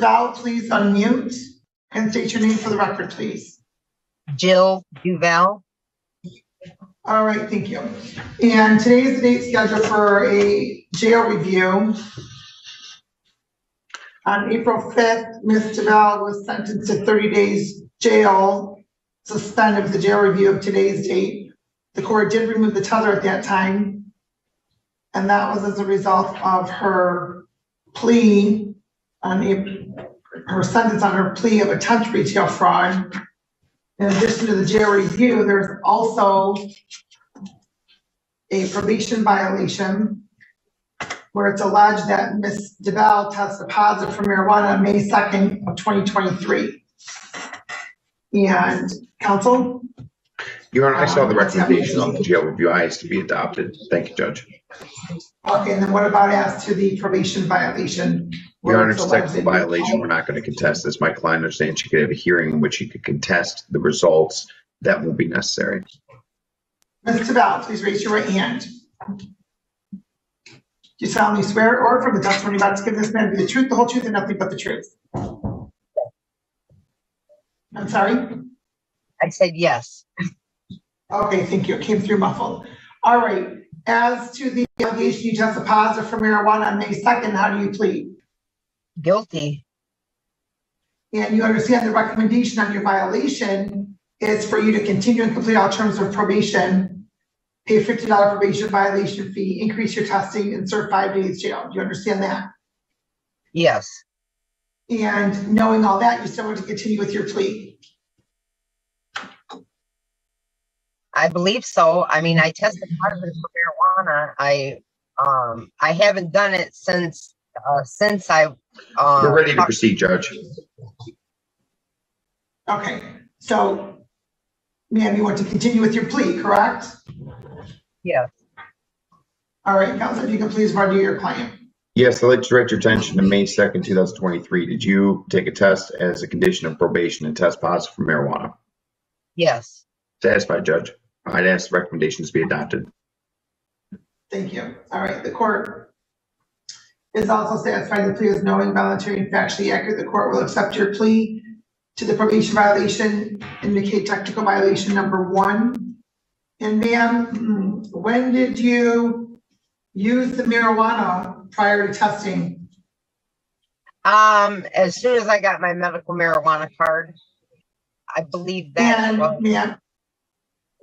DeVal, please unmute and state your name for the record, please. Jill Duval. All right, thank you. And today is the date scheduled for a jail review. On April fifth, Ms. DeVal was sentenced to thirty days jail, suspended with the jail review of today's date. The court did remove the tether at that time. And that was as a result of her plea on April, her sentence on her plea of attempt retail fraud. In addition to the jail review, there's also a probation violation where it's alleged that Ms. DeBelle tested positive for marijuana on May second of twenty twenty-three. And counsel, Your Honor, I saw the uh, recommendation on the jail review. I asked to be adopted. Thank you, Judge. okay, and then what about as to the probation violation? Your where Honor, it's it's alleged technical violation. We're not going to contest this. My client understands she could have a hearing in which she could contest the results. That won't be necessary. Ms. DeBelle, please raise your right hand. Do you solemnly swear or from the testimony you're about to give this man the truth, the whole truth, and nothing but the truth? I'm sorry? I said yes. Okay, thank you. It came through muffled. All right, as to the allegation you tested positive for marijuana on May second, how do you plead? Guilty. And you understand the recommendation on your violation is for you to continue and complete all terms of probation, pay a fifty dollar probation violation fee, increase your testing, and serve five days jail. Do you understand that? Yes. And knowing all that, you still want to continue with your plea? I believe so. I mean, I tested positive for marijuana. I, um, I haven't done it since, uh, since I, uh. We're ready to proceed, Judge. Okay, so ma'am, you want to continue with your plea, correct? Yes. All right, counsel, if you can please run to your client. Yes, I'd like to direct your attention to May second, two thousand twenty-three. Did you take a test as a condition of probation and test positive for marijuana? Yes. Satisfied, Judge. I'd ask the recommendations be adopted. Thank you. All right, the court is also satisfied the plea is knowing, voluntary, and factually accurate. The court will accept your plea to the probation violation, indicate technical violation number one. And ma'am, when did you use the marijuana prior to testing? Um, as soon as I got my medical marijuana card, I believe that, And well, ma'am,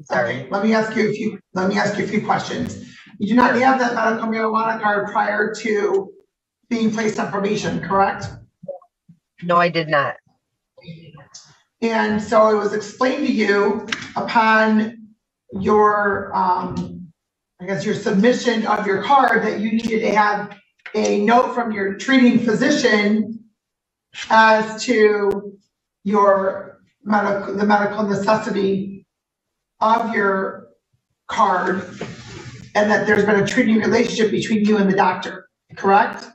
sorry. Okay, let me ask you a few, let me ask you a few questions. You do not have that medical marijuana card prior to being placed on probation, correct? No, I did not. And so it was explained to you upon your, um, I guess your submission of your card that you needed to have a note from your treating physician as to your medical, the medical necessity of your card and that there's been a treating relationship between you and the doctor, correct?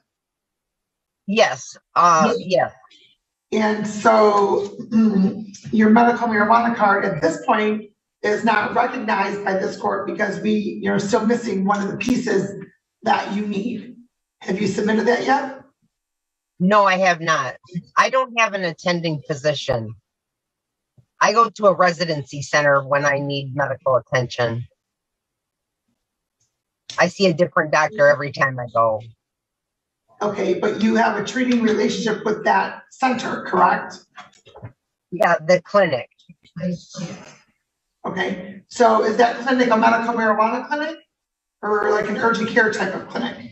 Yes, uh, yes, And so mm, your medical marijuana card at this point is not recognized by this court because we, you're still missing one of the pieces that you need. Have you submitted that yet? no, I have not. I don't have an attending physician. I go to a residency center when I need medical attention. I see a different doctor every time I go. Okay, but you have a treating relationship with that center, correct? Yeah, the clinic. Okay, so is that clinic a medical marijuana clinic? Or like an urgent care type of clinic?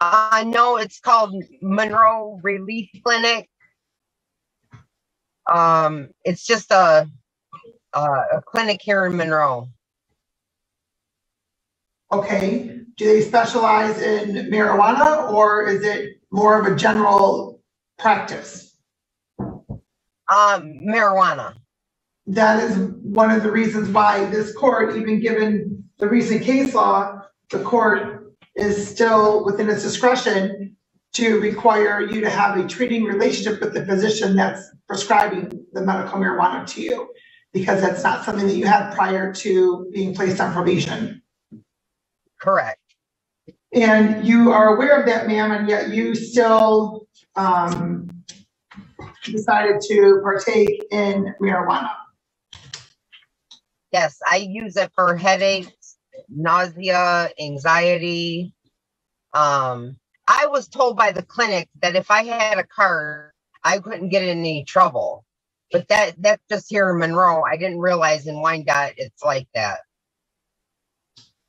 Uh, no, it's called Monroe Relief Clinic. Um, it's just a, a, a clinic here in Monroe. Okay, do they specialize in marijuana or is it more of a general practice? Um, marijuana. That is one of the reasons why this court, even given the recent case law, the court is still within its discretion to require you to have a treating relationship with the physician that's prescribing the medical marijuana to you. Because that's not something that you had prior to being placed on probation. Correct. And you are aware of that, ma'am, and yet you still, um, decided to partake in marijuana. Yes, I use it for headaches, nausea, anxiety. Um, I was told by the clinic that if I had a card, I couldn't get in any trouble. But that that's just here in Monroe. I didn't realize in Wyandotte it's like that.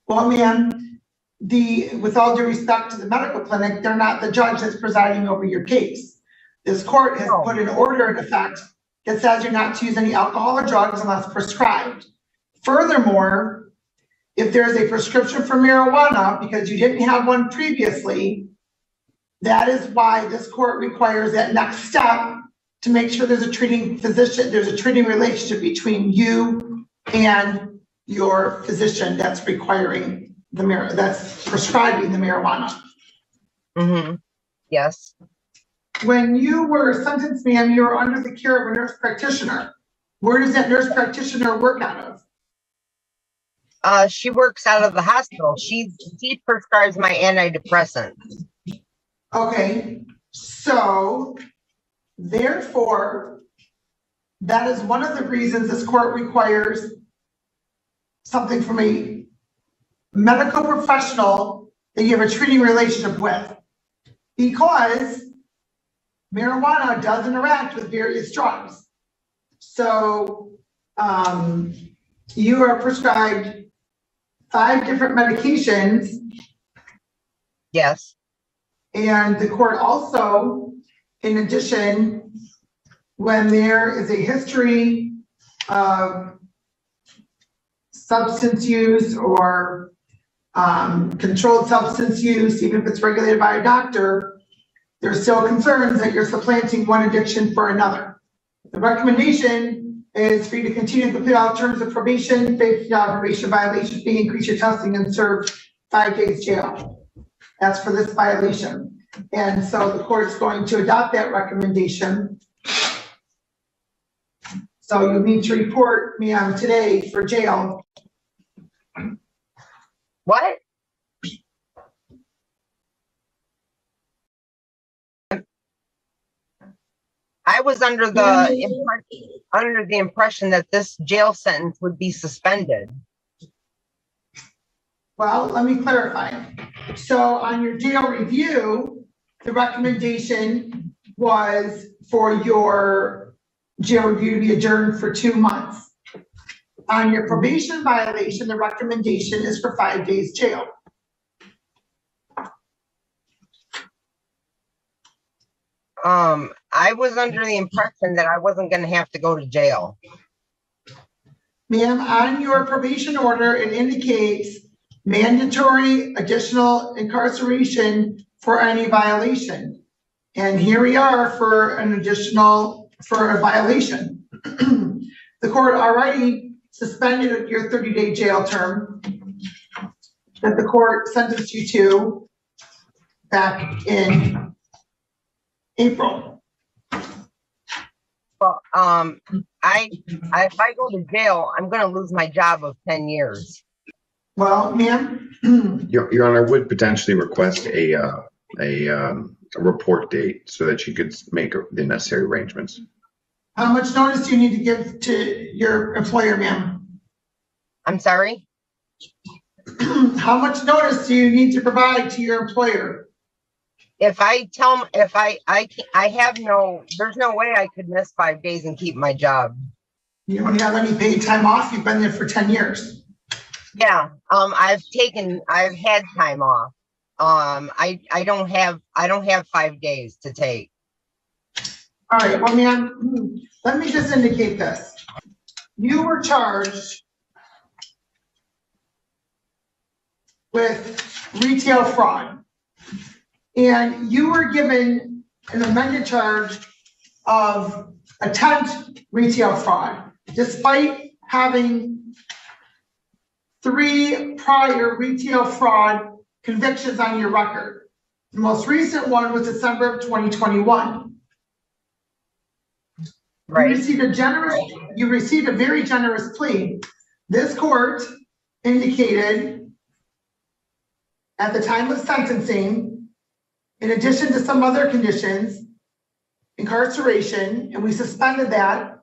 Well, ma'am, the, with all due respect to the medical clinic, they're not the judge that's presiding over your case. This court has No. put an order in effect that says you're not to use any alcohol or drugs unless prescribed. Furthermore, if there's a prescription for marijuana because you didn't have one previously, that is why this court requires that next step to make sure there's a treating physician, there's a treating relationship between you and your physician that's requiring the mar, that's prescribing the marijuana. hmm Yes. When you were sentenced, ma'am, you were under the care of a nurse practitioner. Where does that nurse practitioner work out of? Uh, she works out of the hospital. She she prescribes my antidepressants. Okay, so therefore, that is one of the reasons this court requires something from a medical professional that you have a treating relationship with. Because marijuana does interact with various drugs. So, um, you are prescribed five different medications Yes. and the court also, in addition, when there is a history of substance use or um, controlled substance use, even if it's regulated by a doctor, there's still concerns that you're supplanting one addiction for another. The recommendation is for you to continue to complete all terms of probation, the probation violation fee, increase your testing and serve five days jail. That's for this violation. And so the court is going to adopt that recommendation. So you need to report me on today for jail. What? I was under the under the impression that this jail sentence would be suspended. Well, let me clarify. So on your jail review, the recommendation was for your jail review be adjourned for two months. On your probation violation, the recommendation is for five days jail. Um, I was under the impression that I wasn't gonna have to go to jail. Ma'am, on your probation order, it indicates mandatory additional incarceration for any violation. And here we are for an additional, for a violation. The court already suspended your thirty-day jail term that the court sentenced you to back in April. Well, um, I, I, if I go to jail, I'm gonna lose my job of ten years. Well, ma'am, Your, Your Honor, I would potentially request a, uh, a, um, a report date so that you could make the necessary arrangements. how much notice do you need to give to your employer, ma'am? I'm sorry? How much notice do you need to provide to your employer? If I tell, 'em- if I, I, ca- I have no, there's no way I could miss five days and keep my job. You don't have any paid time off, you've been there for ten years. Yeah, um, I've taken, I've had time off. Um, I, I don't have, I don't have five days to take. All right, well, ma'am, let me just indicate this. You were charged with retail fraud. And you were given an amended charge of attempt retail fraud, despite having three prior retail fraud convictions on your record. The most recent one was December of 2021. You received a generous, you received a very generous plea. This court indicated at the time of sentencing, in addition to some other conditions, incarceration, and we suspended that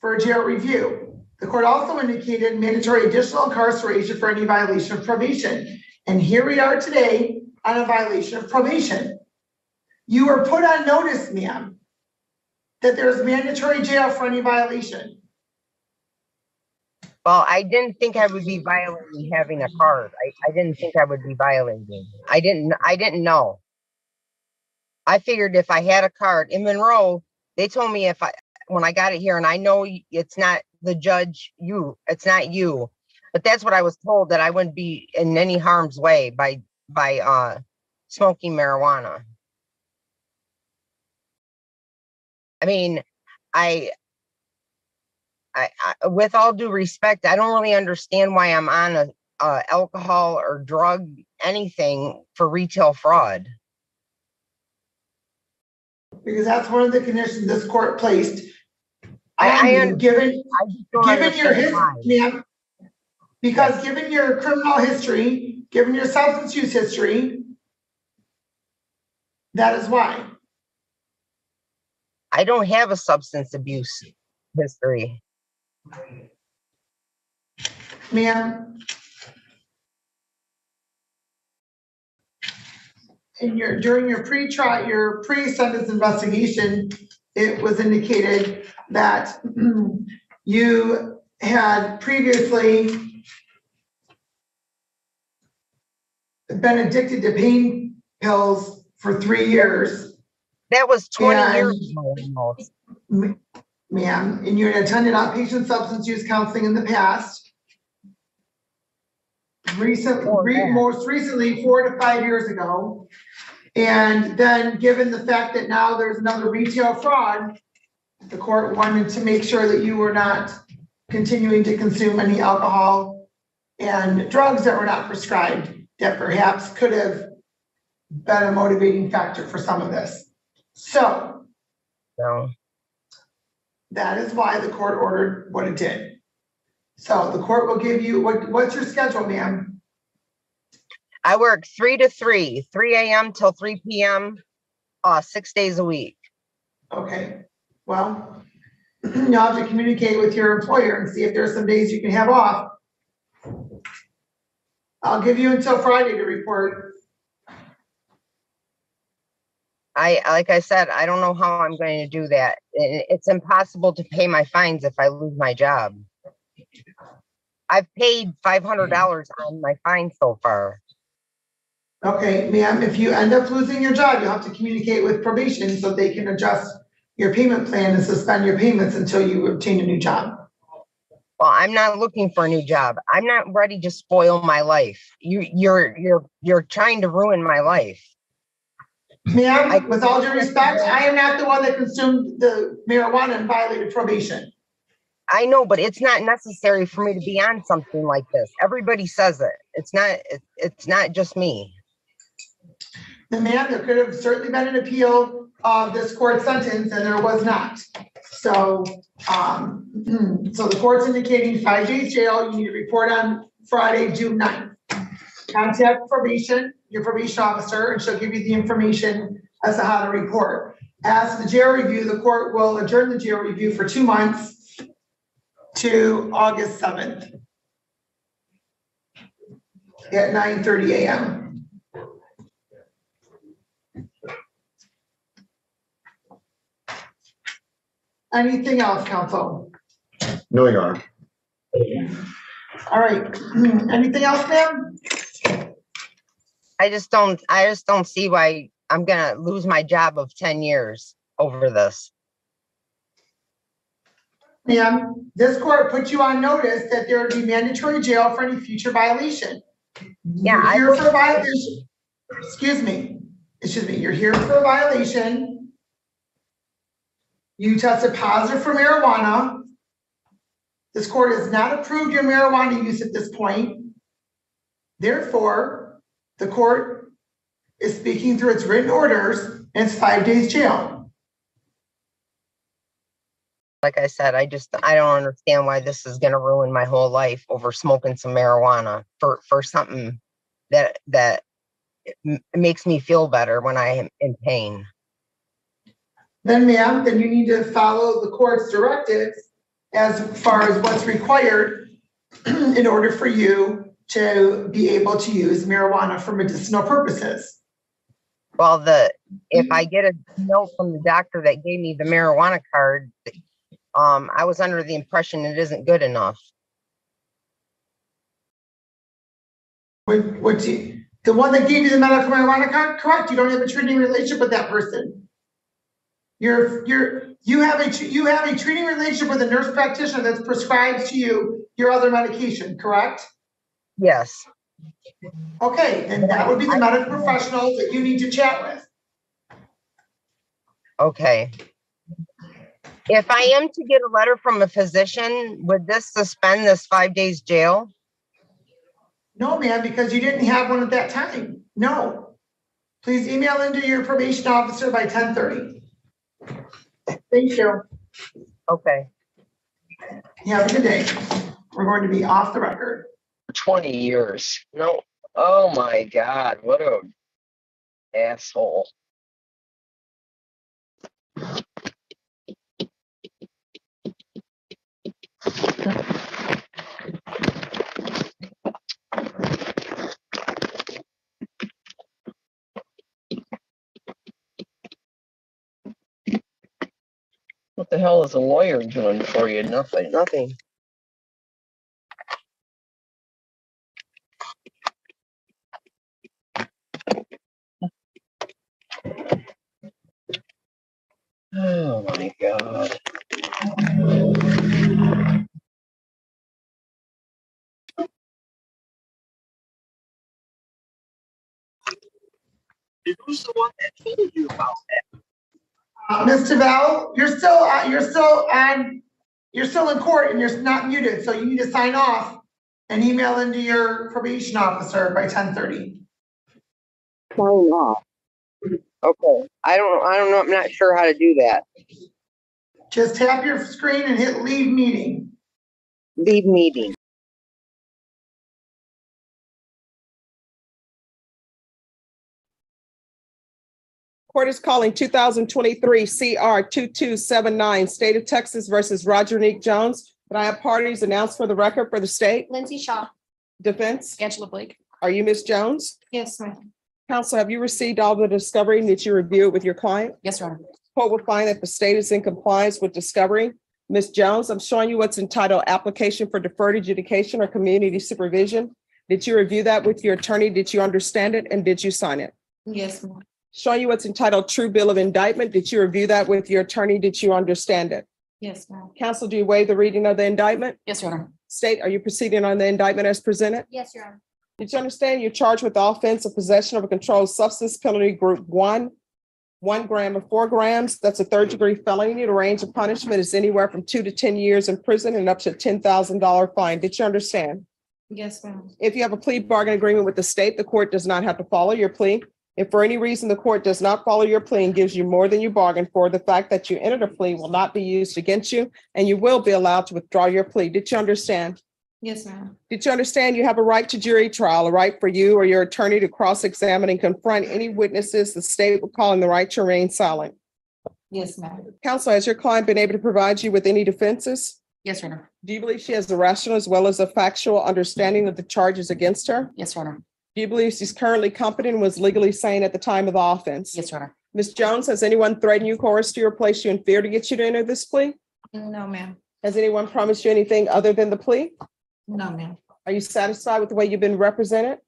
for a jail review. The court also indicated mandatory additional incarceration for any violation of probation. And here we are today on a violation of probation. You were put on notice, ma'am, that there's mandatory jail for any violation. Well, I didn't think I would be violating having a card. I, I didn't think I would be violating. I didn't, I didn't know. I figured if I had a card in Monroe, they told me if I, when I got it here, and I know it's not the judge, you, it's not you. But that's what I was told, that I wouldn't be in any harm's way by, by, uh, smoking marijuana. I mean, I, I, I, with all due respect, I don't really understand why I'm on a, uh, alcohol or drug, anything for retail fraud. Because that's one of the conditions this court placed. I- I on Given, I given your history, ma'am. Because given your criminal history, given your substance use history. That is why. I don't have a substance abuse history. Ma'am. In your, during your pre-trial, your pre-sentence investigation, it was indicated that you had previously been addicted to pain pills for three years, That was twenty And- years ago ma'am, and you had attended outpatient substance use counseling in the past. Recent, re- most recently, four to five years ago. And then, given the fact that now there's another retail fraud, the court wanted to make sure that you were not continuing to consume any alcohol and drugs that were not prescribed, that perhaps could have been a motivating factor for some of this. So, So, that is why the court ordered what it did. So the court will give you, what, what's your schedule, ma'am? I work three to three, three AM till three PM, uh, six days a week. Okay, well, you'll have to communicate with your employer and see if there's some days you can have off. I'll give you until Friday to report. I, like I said, I don't know how I'm going to do that. It's impossible to pay my fines if I lose my job. I've paid five hundred dollars on my fine so far. Okay, ma'am, if you end up losing your job, you'll have to communicate with probation so they can adjust your payment plan and suspend your payments until you obtain a new job. Well, I'm not looking for a new job. I'm not ready to spoil my life. You, you're, you're, you're trying to ruin my life. Ma'am, with all due respect, I am not the one that consumed the marijuana and violated probation. I know, but it's not necessary for me to be on something like this. Everybody says it. It's not, it- it's not just me. The man, there could have certainly been an appeal of this court sentence and there was not. So, um, so the court's indicating five days jail, you need to report on Friday, June 9th. Contact probation, your probation officer, and she'll give you the information as to how to report. As the jail review, the court will adjourn the jail review for two months to August seventh at nine thirty AM. Anything else, counsel? No, Your Honor. All right, anything else, ma'am? I just don't, I just don't see why I'm gonna lose my job of ten years over this. Ma'am, this court put you on notice that there would be mandatory jail for any future violation. Yeah, You're I here for a violation, excuse me, excuse me, you're here for a violation. You tested positive for marijuana. This court has not approved your marijuana use at this point. Therefore, the court is speaking through its written orders, and it's five days jail. Like I said, I just, I don't understand why this is gonna ruin my whole life over smoking some marijuana for, for something that, that makes me feel better when I am in pain. Then ma'am, then you need to follow the court's directives as far as what's required in order for you to be able to use marijuana for medicinal purposes. Well, the, if I get a note from the doctor that gave me the marijuana card, um, I was under the impression it isn't good enough. What, what do you, the one that gave you the medical marijuana card, correct, you don't have a treating relationship with that person. You're, you're, you have a, you have a treating relationship with a nurse practitioner that's prescribed to you your other medication, correct? Yes, Okay, then that would be the medical professional that you need to chat with. okay. If I am to get a letter from a physician, would this suspend this five days jail? No, ma'am, because you didn't have one at that time, no. Please email into your probation officer by ten thirty. Thank you, Okay, You have a good day. We're going to be off the record. twenty years. No, oh my God, what a asshole. the hell is a lawyer doing for you? Nothing, nothing. Oh my God. Who's the one that told you about that? Uh, Ms. Tavel, you're still, uh, you're still on, you're still in court and you're not muted, so you need to sign off and email into your probation officer by ten thirty. Sign off. Okay, I don't, I don't know, I'm not sure how to do that. Just tap your screen and hit leave meeting. Leave meeting. Court is calling two thousand twenty-three CR two-two-seven-nine, State of Texas versus Roger Nick Jones. Can I have parties announced for the record for the state? Lindsay Shaw, Defense, Angela Blake. are you Ms. Jones? Yes, ma'am. Counsel, have you received all the discovery? Did you review it with your client? Yes, Your Honor. Court will find that the state is in compliance with discovery. Ms. Jones, I'm showing you what's entitled Application for Deferred Adjudication or Community Supervision. Did you review that with your attorney? Did you understand it? And did you sign it? Yes, ma'am. Showing you what's entitled True Bill of Indictment. Did you review that with your attorney? Did you understand it? Yes, ma'am. Counsel, do you waive the reading of the indictment? Yes, Your Honor. State, are you proceeding on the indictment as presented? Yes, Your Honor. Did you understand you're charged with the offense of possession of a controlled substance penalty group one? One gram or four grams, that's a third degree felony. The range of punishment is anywhere from two to ten years in prison and up to ten thousand dollar fine. Did you understand? Yes, ma'am. If you have a plea bargain agreement with the state, the court does not have to follow your plea. If for any reason the court does not follow your plea and gives you more than you bargained for, the fact that you entered a plea will not be used against you and you will be allowed to withdraw your plea. Did you understand? Yes, ma'am. Did you understand you have a right to jury trial, a right for you or your attorney to cross-examine and confront any witnesses the state will call and the right to remain silent? Yes, ma'am. Counsel, has your client been able to provide you with any defenses? Yes, Your Honor. Do you believe she has a rational as well as a factual understanding of the charges against her? Yes, Your Honor. Do you believe she's currently competent and was legally sane at the time of the offense? Yes, Your Honor. Ms. Jones, has anyone threatened you, coerced you, or placed you in fear to get you to enter this plea? No, ma'am. Has anyone promised you anything other than the plea? No, ma'am. Are you satisfied with the way you've been represented?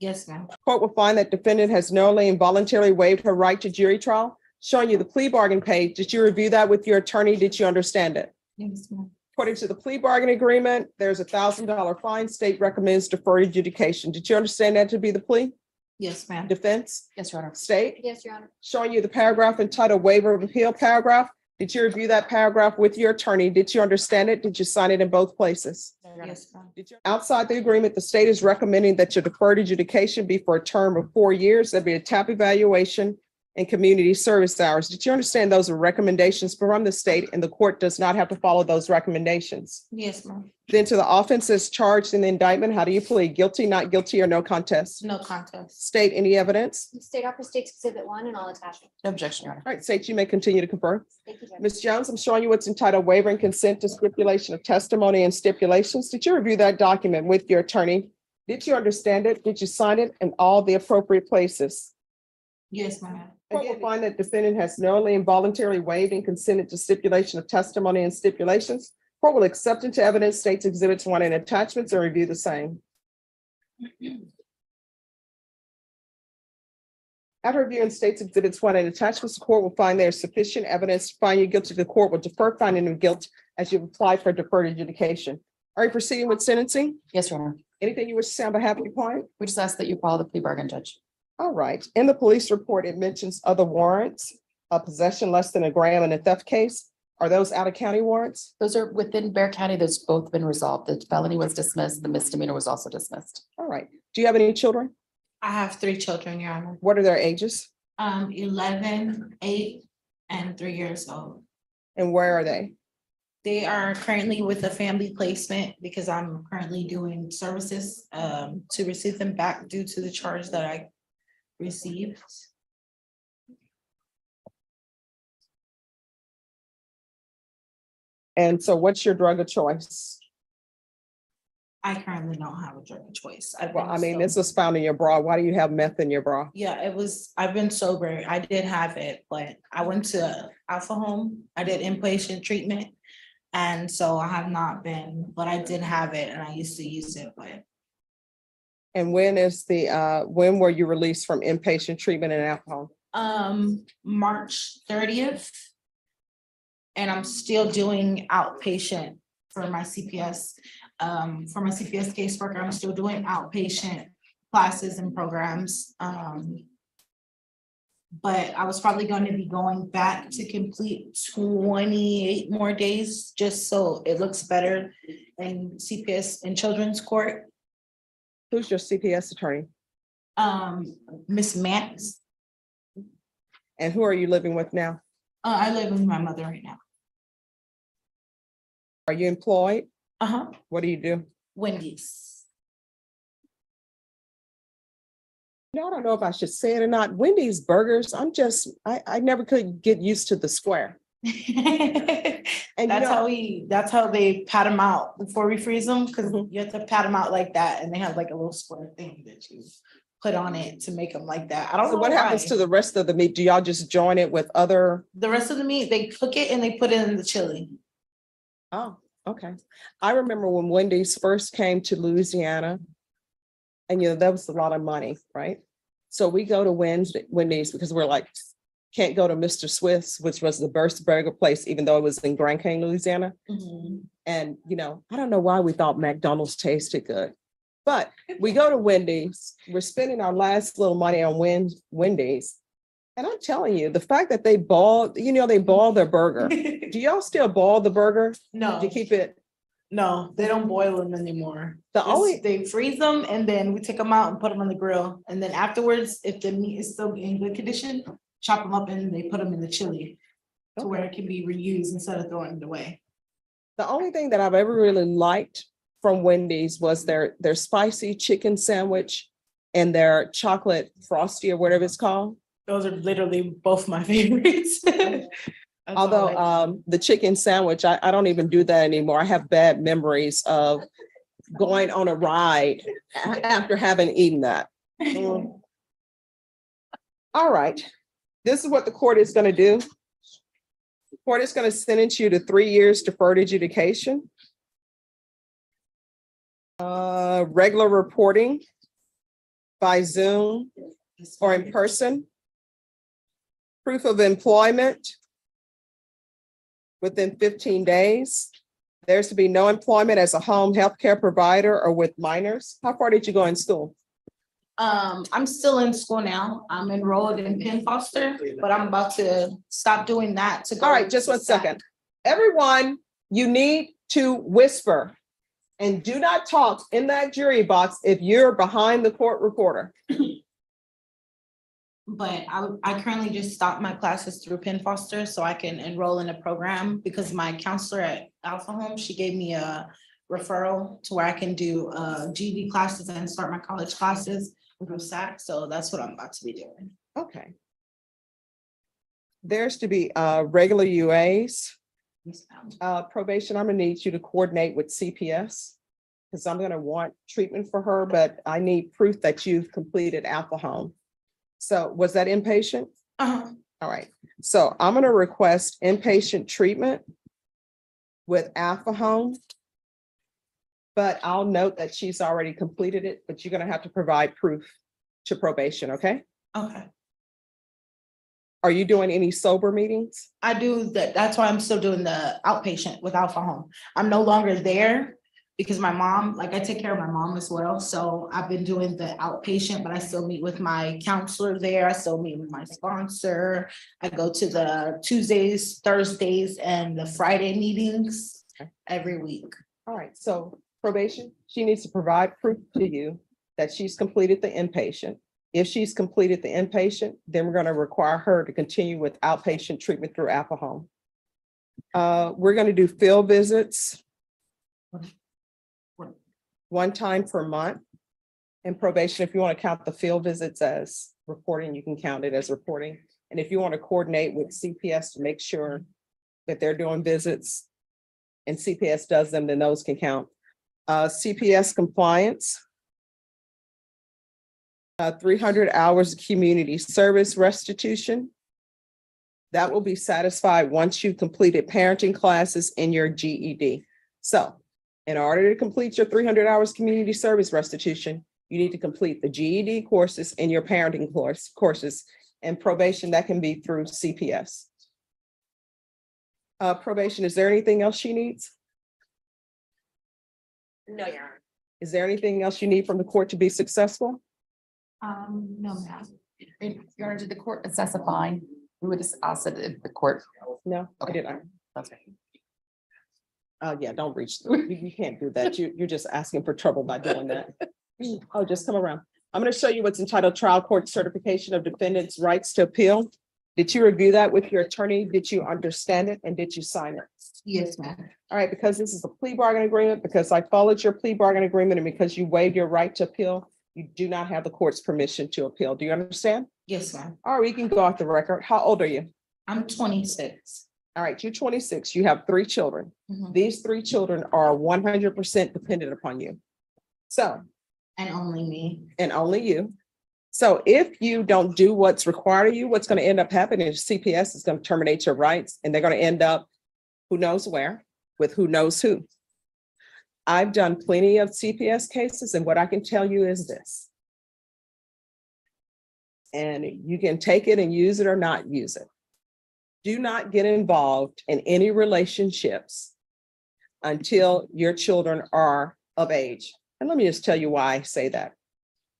Yes, ma'am. Court will find that defendant has knowingly and voluntarily waived her right to jury trial. Showing you the plea bargain page. Did you review that with your attorney? Did you understand it? Yes, ma'am. According to the plea bargain agreement, there's a thousand dollar fine. State recommends deferred adjudication. Did you understand that to be the plea? Yes, ma'am. Defense, Yes, Your Honor. state? Yes, Your Honor. Showing you the paragraph entitled waiver of appeal paragraph. Did you review that paragraph with your attorney? Did you understand it? Did you sign it in both places? Yes, ma'am. Did you- Outside the agreement, the state is recommending that your deferred adjudication be for a term of four years. There'll be a TAIP evaluation and community service hours. Did you understand those are recommendations from the state and the court does not have to follow those recommendations? Yes, ma'am. Then to the offenses charged in the indictment, how do you plead? Guilty, not guilty, or no contest? No contest. State any evidence? State Offer States Exhibit One and all attachments. No objection, Your Honor. All right, state you may continue to confer. Thank you, Judge. Ms. Jones, I'm showing you what's entitled waiver and consent to stipulation of testimony and stipulations. Did you review that document with your attorney? Did you understand it? Did you sign it in all the appropriate places? Yes, ma'am. Court will find that defendant has knowingly and voluntarily waived and consented to stipulation of testimony and stipulations. Court will accept into evidence states exhibits one and attachments and review the same. After reviewing states exhibits one and attachments, the court will find there is sufficient evidence to find you guilty. The court will defer finding of guilt as you apply for deferred adjudication. Are you proceeding with sentencing? Yes, Your Honor. Anything you wish to say on behalf of your client? We just ask that you follow the plea bargain, Judge. All right. In the police report, it mentions other warrants, a possession less than a gram in a theft case. Are those out of county warrants? Those are within Bexar County. Those both been resolved. The felony was dismissed. The misdemeanor was also dismissed. All right. Do you have any children? I have three children, Your Honor. What are their ages Um, eleven, eight, and three years old. and where are they? They are currently with a family placement because I'm currently doing services um to receive them back due to the charge that I received. And so what's your drug of choice? I currently don't have a drug of choice. I've Well, been I mean, sober. this was found in your bra. Why do you have meth in your bra? Yeah, it was, I've been sober. I did have it, but I went to Alpha Home. I did inpatient treatment. And so I have not been, but I did have it and I used to use it, but And when is the, uh, when were you released from inpatient treatment and alcohol? um, March thirtieth. And I'm still doing outpatient for my CPS. Um, for my CPS caseworker, I'm still doing outpatient classes and programs. Um. But I was probably going to be going back to complete twenty-eight more days, just so it looks better in CPS in children's court. Who's your CPS attorney? Um, Miss Mance, And who are you living with now? uh, I live with my mother right now. Are you employed? Uh-huh, What do you do? Wendy's. No, I don't know if I should say it or not. Wendy's burgers, I'm just, I, I never could get used to the square. And you That's how we, that's how they pat them out before we freeze them, because Mhm. you have to pat them out like that, and they have like a little square thing that you put on it to make them like that. I don't so know what happens why. to the rest of the meat? Do y'all just join it with other? The rest of the meat, they cook it and they put it in the chili. Oh, okay. I remember when Wendy's first came to Louisiana. And you know, that was a lot of money, right? So we go to Wendy's because we're like, can't go to Mr. Swift's, which was the burst burger place, even though it was in Grand Cane, Louisiana. Mm-hmm. And, you know, I don't know why we thought McDonald's tasted good. But we go to Wendy's, we're spending our last little money on Wen- Wendy's. And I'm telling you, the fact that they boil, you know, they boil their burger. Do y'all still boil the burger? No, To keep it, no, they don't boil them anymore. the It's- only, They freeze them and then we take them out and put them on the grill. And then afterwards, if the meat is still in good condition, chop them up and they put them in the chili. To where it can be reused instead of throwing it away. the only thing that I've ever really liked from Wendy's was their, their spicy chicken sandwich and their chocolate frosty or whatever it's called. Those are literally both my favorites. That's all Although, I- um, the chicken sandwich, I, I don't even do that anymore. I have bad memories of going on a ride a- after having eaten that. All right, this is what the court is gonna do. The Court is gonna sentence you to three years deferred adjudication. Uh, regular reporting by Zoom or in person. Proof of employment within fifteen days. There's to be no employment as a home healthcare provider or with minors. How far did you go in school? Um, I'm still in school now. I'm enrolled in Penn Foster, but I'm about to stop doing that to go. All right, just one second. Everyone, you need to whisper. And do not talk in that jury box if you're behind the court reporter. But I, I currently just stopped my classes through Penn Foster so I can enroll in a program because my counselor at Alpha Home, she gave me a referral to where I can do uh GD classes and start my college classes SAC. So that's what I'm about to be doing. Okay. There's to be uh regular UAs, uh probation. I'm gonna need you to coordinate with CPS. Because I'm gonna want treatment for her, but I need proof that you've completed Alpha Home. So was that inpatient? Uh-huh. All right, so I'm gonna request inpatient treatment with Alpha Home. But I'll note that she's already completed it, but you're gonna have to provide proof to probation, okay? Okay. Are you doing any sober meetings? I do that, that's why I'm still doing the outpatient with Alpha Home. I'm no longer there because my mom, like I take care of my mom as well, so I've been doing the outpatient, but I still meet with my counselor there. I still meet with my sponsor. I go to the Tuesdays, Thursdays, and the Friday meetings Okay. every week. All right, so probation, she needs to provide proof to you that she's completed the inpatient. If she's completed the inpatient, then we're gonna require her to continue with outpatient treatment through Alpha Home. Uh, we're gonna do field visits. One time per month. And probation, if you want to count the field visits as reporting, you can count it as reporting. And if you want to coordinate with CPS to make sure that they're doing visits and CPS does them, then those can count. Uh, CPS compliance. Uh, three hundred hours of community service restitution. That will be satisfied once you've completed parenting classes in your GED. So in order to complete your three hundred hours community service restitution, you need to complete the GED courses and your parenting course, courses and probation that can be through CPS. Uh, probation, is there anything else she needs? No, Your Honor. Is there anything else you need from the court to be successful? Um, no, ma'am. In order to the court assess a fine, we would just ask that if the court. No, I Okay. did not. that's right. Uh, yeah, don't reach, you, you can't do that. You, you're just asking for trouble by doing that. Oh, just come around. I'm gonna show you what's entitled Trial Court Certification of Defendants' Rights to Appeal. Did you review that with your attorney? Did you understand it and did you sign it? Yes, ma'am. All right, because this is a plea bargain agreement, because I followed your plea bargain agreement and because you waived your right to appeal, you do not have the court's permission to appeal. Do you understand? Yes, ma'am. All right, we can go off the record. How old are you? I'm twenty-six. All right, you're twenty-six. You have three children. Mhm. These three children are one hundred percent dependent upon you. So, And only me. and only you. So if you don't do what's required of you, what's going to end up happening is CPS is going to terminate your rights and they're going to end up who knows where with who knows who. I've done plenty of CPS cases and what I can tell you is this. And you can take it and use it or not use it. Do not get involved in any relationships until your children are of age. And let me just tell you why I say that.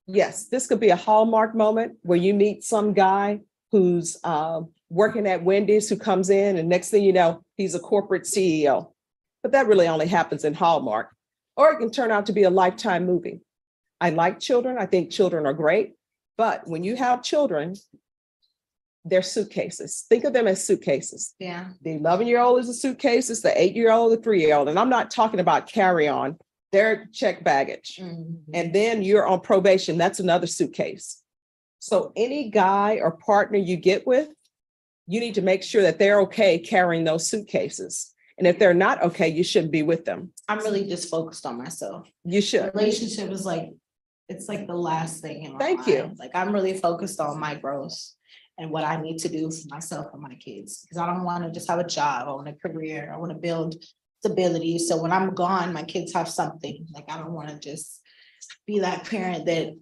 Yes, this could be a hallmark moment where you meet some guy who's uh, working at Wendy's who comes in and next thing you know, he's a corporate CEO. But that really only happens in Hallmark. Or it can turn out to be a lifetime movie. I like children. I think children are great. But when you have children, they're suitcases. Think of them as suitcases. Yeah. The eleven-year-old is a suitcase, it's the eight-year-old, the three-year-old, and I'm not talking about carry-on. They're check baggage. Mhm. And then you're on probation, that's another suitcase. So any guy or partner you get with, you need to make sure that they're okay carrying those suitcases. And if they're not okay, you shouldn't be with them. I'm really just focused on myself. You should. Relationship is like, it's like the last thing Thank you. Like, I'm really focused on my growth and what I need to do for myself and my kids. Because I don't want to just have a job, I want a career, I want to build stability. So when I'm gone, my kids have something. Like, I don't want to just be that parent that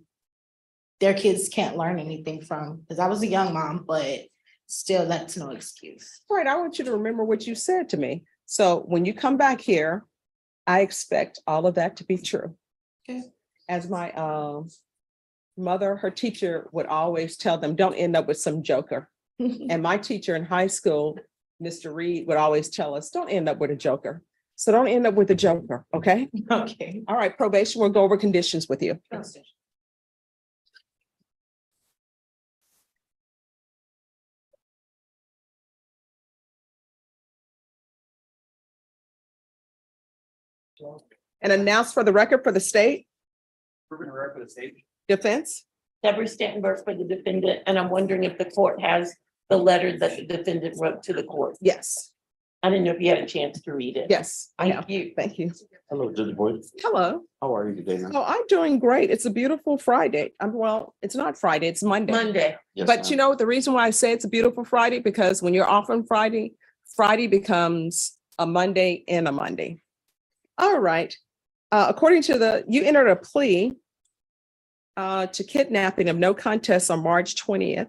their kids can't learn anything from. Because I was a young mom, but still, that's no excuse. Right, I want you to remember what you said to me. So when you come back here, I expect all of that to be true. Okay. As my um mother, her teacher would always tell them, don't end up with some joker. And my teacher in high school, Mr. Reed, would always tell us, don't end up with a joker. So don't end up with a joker, okay? Okay. All right, probation, we'll go over conditions with you. And announce for the record for the state Proven record for the state. defense. Deborah Stanberg for the defendant, and I'm wondering if the court has the letter that the defendant wrote to the court. Yes. I didn't know if you had a chance to read it. yes, I have. Thank you. Thank you. Hello, Judge Boyd. Hello. How are you today, ma'am? Oh, I'm doing great. It's a beautiful Friday. I'm, well, it's not Friday, it's Monday. Monday. Yes, But you ma'am. know, the reason why I say it's a beautiful Friday, because when you're off on Friday, Friday becomes a Monday and a Monday. All right, uh, according to the, you entered a plea uh, to kidnapping of no contest on March twentieth,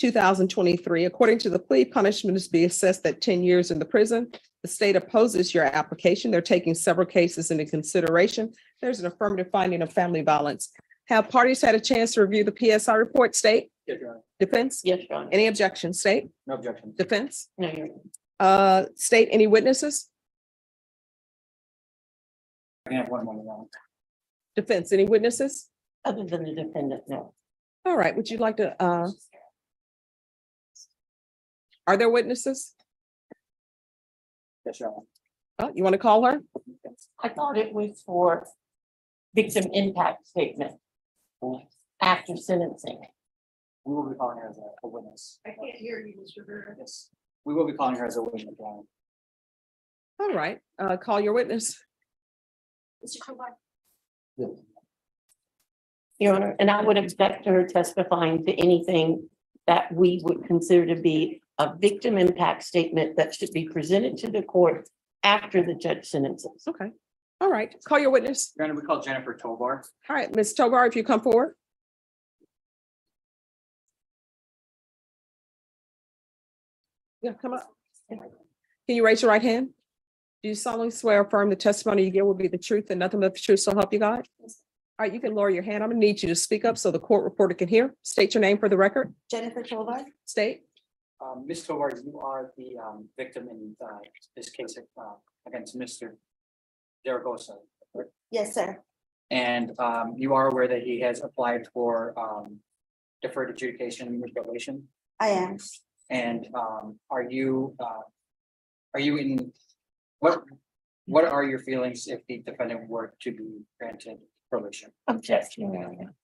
two thousand twenty-three. According to the plea, punishment is to be assessed at ten years in the prison. The state opposes your application. They're taking several cases into consideration. There's an affirmative finding of family violence. Have parties had a chance to review the PSI report, state, Yes, Your Honor. defense? Yes, Your Honor. Any objections, state, No objection. defense, No, Your Honor. uh, state, any witnesses? I have one more. Your Honor. Defense, any witnesses? Other than the defendant, no. All right, would you like to, uh, are there witnesses? Yes, Your Honor. Oh, you want to call her? I thought it was for victim impact statement after sentencing. We will be calling her as a a witness. I can't hear you, Mr. Rivera. Yes, we will be calling her as a witness. Your Honor. All right, uh, call your witness. Mr. Tovar. Your Honor, and I would object to her testifying to anything that we would consider to be a victim impact statement that should be presented to the court after the judge sentences. Okay, all right, call your witness. Your Honor, we call Jennifer Tovar. All right, Ms. Tovar, if you come forward. Yeah, come up. Can you raise your right hand? Do you solemnly swear or affirm the testimony you give will be the truth and nothing but the truth, so help you God? All right, you can lower your hand. I'm gonna need you to speak up so the court reporter can hear. State your name for the record. Jennifer Tovar? State. Um, Ms. Tovar, you are the um victim in uh this case uh against Mr. Zaragoza. Yes, sir. And um you are aware that he has applied for um deferred adjudication with probation. I am. And um, are you, uh, are you in, what, what are your feelings if the defendant were to be granted probation? Objection, Your Honor.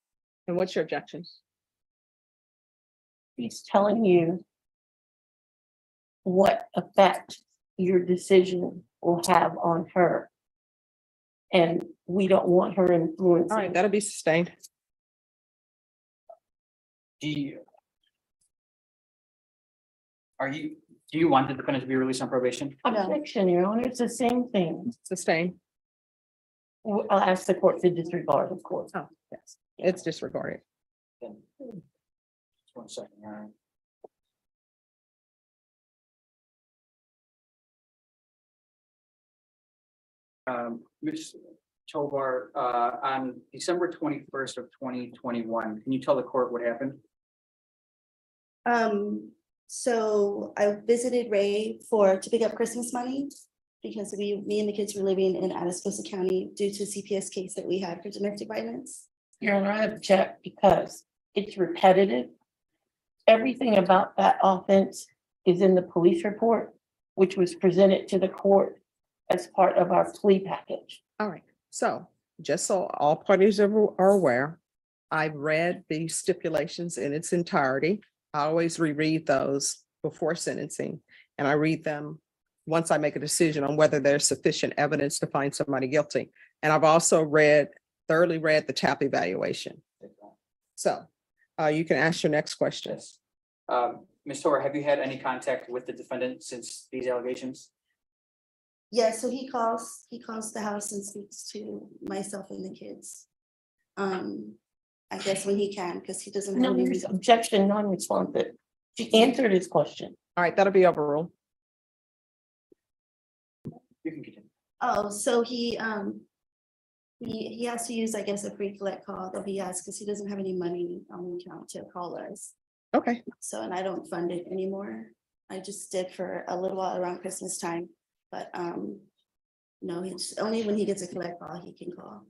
And what's your objection? He's telling you what effect your decision will have on her. And we don't want her All right, influencing. that'll be sustained. Do you? Are you, do you want the defendant to be released on probation? Objection, Your Honor, it's the same thing. Sustained. Well, I'll ask the court to disregard, of course. Oh, yes, it's disregarded. Then- Just One second, all Um, Ms. Tovar, uh, on December twenty-first of twenty twenty-one, can you tell the court what happened? Um, so I visited Ray for, to pick up Christmas money. Because we, me and the kids were living in Atascosa County due to CPS case that we had for domestic violence. Your Honor, I object because it's repetitive. Everything about that offense is in the police report, which was presented to the court as part of our plea package. All right, so just so all parties are are aware, I've read the stipulations in its entirety. I always reread those before sentencing, and I read them once I make a decision on whether there's sufficient evidence to find somebody guilty. And I've also read, thoroughly read the TAIP evaluation. So uh, you can ask your next question. Yes. Um, Ms. Tovar, have you had any contact with the defendant since these allegations? Yeah, so he calls, he calls the house and speaks to myself and the kids. Um, I guess when he can, because he doesn't. No, have any there's objection, non-responsive. She answered his question. All right, that'll be overruled. You can continue. Oh, so he, um. He, he has to use, I guess, a free collect call that he has, because he doesn't have any money on account to call us. Okay, So, and I don't fund it anymore. I just did for a little while around Christmas time, but, um. No, he's, only when he gets a collect call, he can call.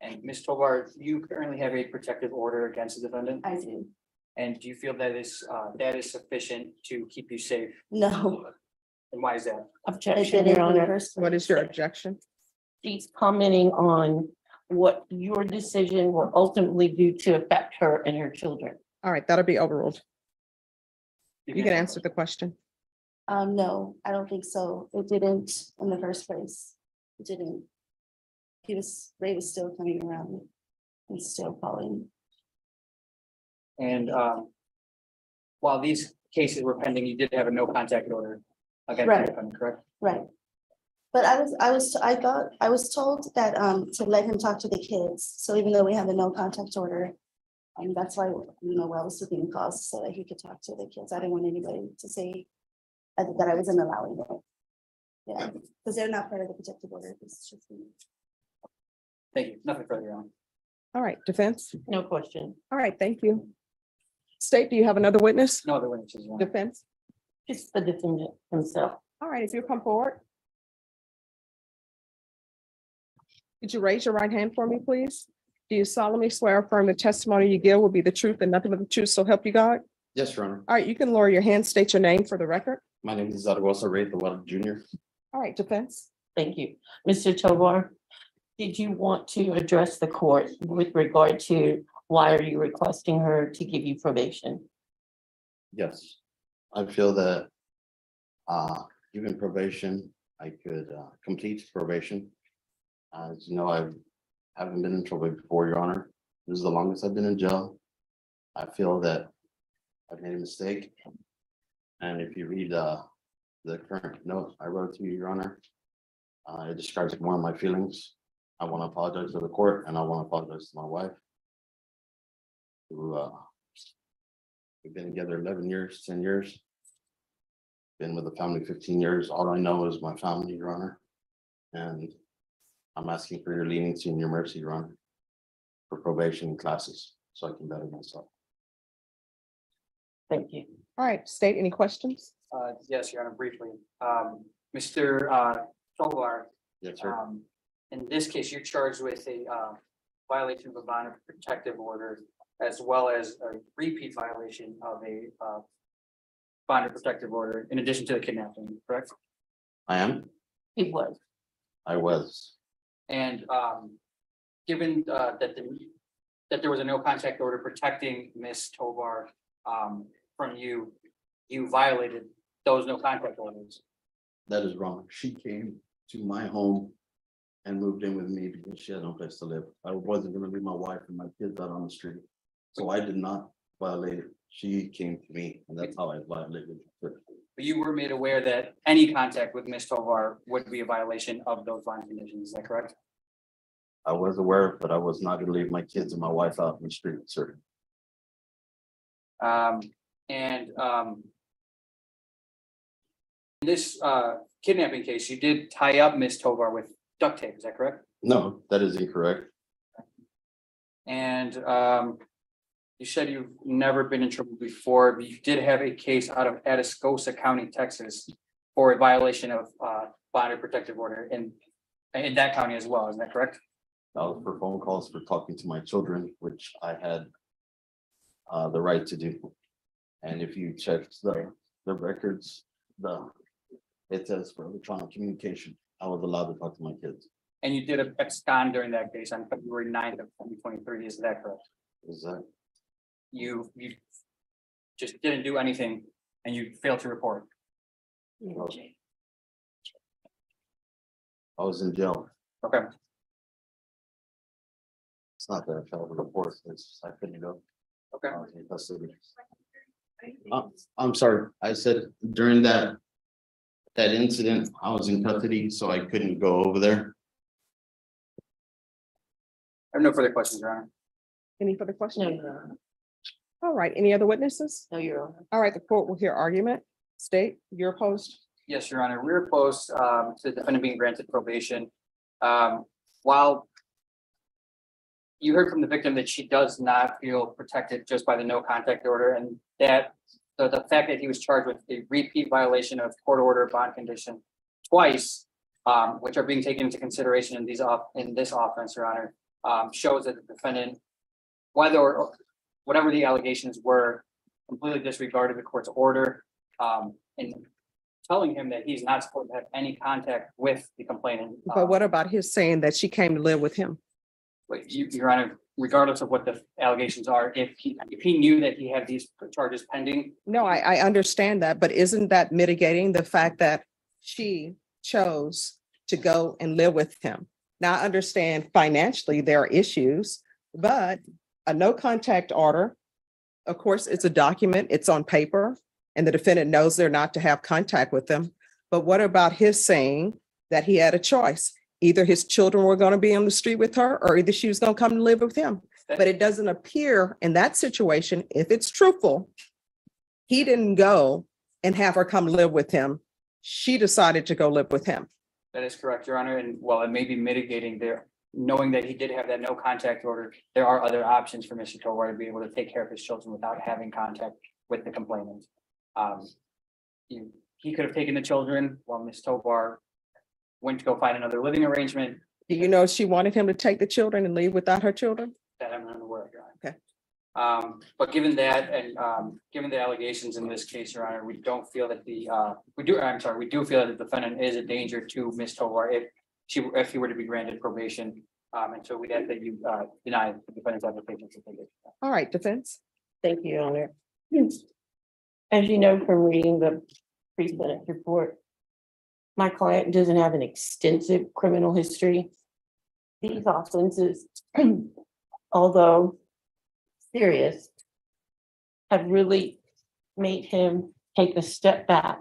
And Ms. Tovar, you currently have a protective order against the defendant? I do. And do you feel that is, uh, that is sufficient to keep you safe? No, And why is that? It Objection, didn't Your in the Honor. first What is your objection? She's commenting on what your decision will ultimately do to affect her and her children. All right, that'll be overruled. You can answer the question. Um, no, I don't think so. It didn't in the first place. It didn't. He was, Ray was still coming around and still calling. And um. While these cases were pending, you did have a no contact order. Against Right. defendant, correct? Right. But I was, I was, I thought, I was told that, um, to let him talk to the kids. So even though we have a no contact order. And that's why, you know, I was taking calls so that he could talk to the kids. I didn't want anybody to say uh, that I wasn't allowing it. Yeah, because they're not part of the protective order. It's just. Thank you. Nothing further on. All right, defense. No question. All right, thank you. State, do you have another witness? No other witnesses. Your Honor. Defense? Just the defendant himself. All right, if you'll come forward. Could you raise your right hand for me, please? Do you solemnly swear or affirm the testimony you give will be the truth and nothing but the truth, so help you God? Yes, Your Honor. All right, you can lower your hand, state your name for the record. My name is Zaragoza Ray Tawada Junior. All right, defense. Thank you. Mr. Tovar, did you want to address the court with regard to why are you requesting her to give you probation? Yes, I feel that uh, given probation, I could uh, complete probation. As you know, I haven't been in trouble before, Your Honor. This is the longest I've been in jail. I feel that I've made a mistake. And if you read uh, the current note I wrote to you, Your Honor, uh, it describes more of my feelings. I want to apologize to the court and I want to apologize to my wife. Who uh, We've been together eleven years, ten years. Been with the family fifteen years. All I know is my family, Your Honor. And I'm asking for your leniency and your mercy, Your Honor. For probation classes, so I can better myself. Thank you. All right, state any questions? Uh, yes, Your Honor, briefly. Um, Mr. Uh, Tovar, Yes, sir. um, in this case, you're charged with a uh, violation of a bond of protective order as well as a repeat violation of a uh, bond of protective order in addition to the kidnapping, correct? I am, It was. I was, And um, given uh, that the, that there was a no contact order protecting Miss Tovar um, from you, you violated those no contact orders. that is wrong. She came to my home. And moved in with me because she had no place to live. I wasn't gonna leave my wife and my kids out on the street. So I did not violate it. She came to me and that's how I violated it. But you were made aware that any contact with Ms. Tovar would be a violation of those bond conditions, is that correct? I was aware, but I was not gonna leave my kids and my wife out in the street, sir. Um, and, um. in This, uh, kidnapping case, you did tie up Ms. Tovar with duct tape, is that correct? No, that is incorrect. And, um. You said you've never been in trouble before, but you did have a case out of Atascosa County, Texas. For a violation of, uh, bond or protective order in, in that county as well, isn't that correct? That was for phone calls for talking to my children, which I had. Uh, the right to do. And if you check the, the records, the. It says for electronic communication, I was allowed to talk to my kids. And you did abscond during that case on February 9th of twenty twenty-three, is that correct? Is that, You, you. Just didn't do anything and you failed to report. I was in jail. Okay, It's not that I failed the report, it's, I couldn't go. okay. I was in custody. Uh, I'm sorry, I said during that. That incident, I was in custody, so I couldn't go over there. I have no further questions, Your Honor. Any further No, questions? Your Honor. All right, any other witnesses? No, Your Honor. All right, the court will hear argument. State, you're opposed. Yes, Your Honor, we're opposed um to the defendant being granted probation. Um, while. You heard from the victim that she does not feel protected just by the no contact order and that. The the fact that he was charged with a repeat violation of court order bond condition twice. Um, which are being taken into consideration in these off, in this offense, Your Honor, um, shows that the defendant. Whether or whatever the allegations were, completely disregarded the court's order. Um, and telling him that he's not supposed to have any contact with the complainant. But what about his saying that she came to live with him? But you, Your Honor, regardless of what the allegations are, if he, if he knew that he had these charges pending, No, I, I understand that, but isn't that mitigating the fact that she chose to go and live with him? Now, I understand financially there are issues, but a no contact order, of course, it's a document, it's on paper, and the defendant knows they're not to have contact with them. But what about his saying that he had a choice? Either his children were going to be on the street with her, or either she was going to come and live with him. But it doesn't appear in that situation, if it's truthful, he didn't go and have her come live with him. She decided to go live with him. that is correct, Your Honor, and while it may be mitigating there, knowing that he did have that no contact order, there are other options for Mr. Tovar to be able to take care of his children without having contact with the complainant. Um, you- he could have taken the children while Ms. Tovar went to go find another living arrangement Do you know she wanted him to take the children and leave without her children? that I'm unaware of, Your Honor. Okay. Um, but given that and, um, given the allegations in this case, Your Honor, we don't feel that the, uh, we do, I'm sorry, we do feel that the defendant is a danger to Ms. Tovar if she, if he were to be granted probation. Um, and so we ask that you, uh, deny the defendant's application. to take. All right, defense. Thank you, Your Honor. As you know from reading the pre-sentence report, my client doesn't have an extensive criminal history. These offenses, although serious, have really made him take a step back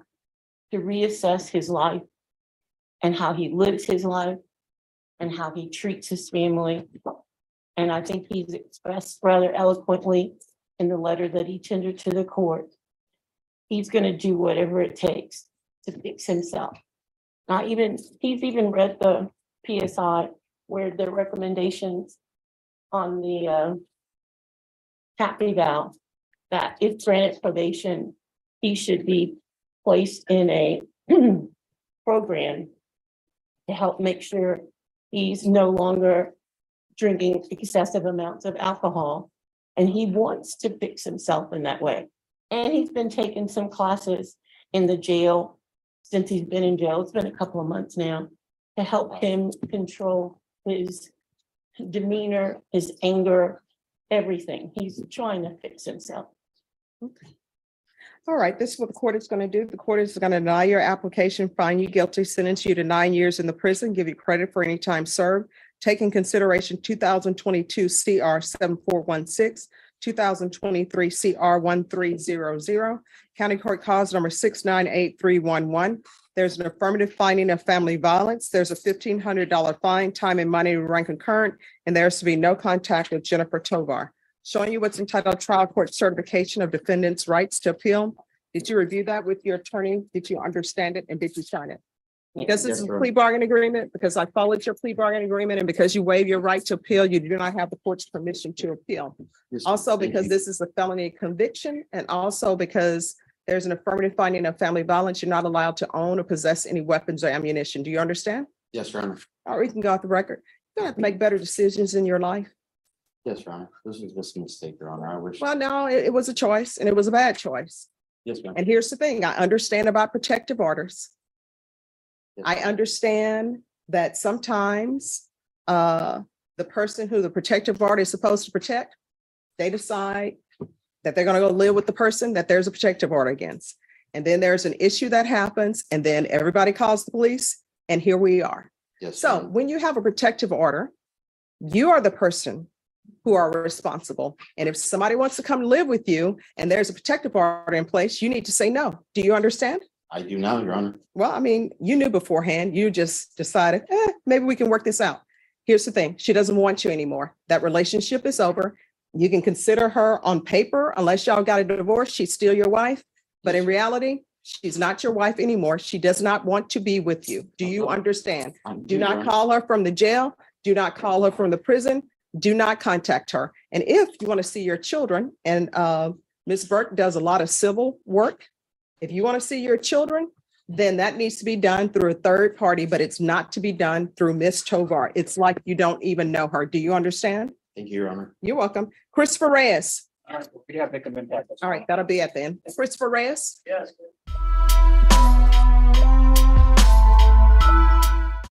to reassess his life and how he lives his life and how he treats his family. And I think he's expressed rather eloquently in the letter that he tendered to the court. He's gonna do whatever it takes to fix himself. Not even, he's even read the PSI where the recommendations on the uh TAIP that if granted probation, he should be placed in a program to help make sure he's no longer drinking excessive amounts of alcohol. And he wants to fix himself in that way. And he's been taking some classes in the jail since he's been in jail. It's been a couple of months now to help him control his demeanor, his anger, everything. He's trying to fix himself. All right, this is what the court is going to do. The court is going to deny your application, find you guilty, sentence you to nine years in the prison, give you credit for any time served. Take in consideration two thousand twenty-two CR seven four one six, two thousand twenty-three CR one three zero zero, County Court Cause number six nine eight three one one. There's an affirmative finding of family violence. There's a fifteen hundred dollar fine, time and money to run concurrent, and there's to be no contact with Jennifer Tovar. Showing you what's entitled trial court certification of defendant's rights to appeal. Did you review that with your attorney? Did you understand it and did you sign it? Because this Yes, is a plea bargain agreement, because I followed your plea bargain agreement and because you waive your right to appeal, you do not have the court's permission to appeal. Yes, Also, thank because you. this is a felony conviction and also because there's an affirmative finding of family violence, you're not allowed to own or possess any weapons or ammunition. Do you understand? Yes, Your Honor. Or we can go off the record. You don't have to make better decisions in your life. Yes, Your Honor. This is just a mistake, Your Honor. I wish. Well, no, it, it was a choice and it was a bad choice. Yes, ma'am. And here's the thing, I understand about protective orders. I understand that sometimes uh, the person who the protective order is supposed to protect, they decide that they're gonna go live with the person that there's a protective order against. And then there's an issue that happens and then everybody calls the police and here we are. Yes. So Honor. when you have a protective order, you are the person who are responsible. And if somebody wants to come live with you and there's a protective order in place, you need to say no. Do you understand? I do now, Your Honor. Well, I mean, you knew beforehand. You just decided, eh, maybe we can work this out. Here's the thing. She doesn't want you anymore. That relationship is over. You can consider her on paper, unless y'all got a divorce, she's still your wife. But in reality, she's not your wife anymore. She does not want to be with you. Do you understand? Do not call her from the jail. Do not call her from the prison. Do not contact her. And if you want to see your children, and uh, Ms. Burke does a lot of civil work. If you want to see your children, then that needs to be done through a third party, but it's not to be done through Miss Tovar. It's like you don't even know her. Do you understand? Thank you, Your Honor. You're welcome. Christopher Reyes. All right, We have victim impact. All right, that'll be it then. Christopher Reyes. Yes.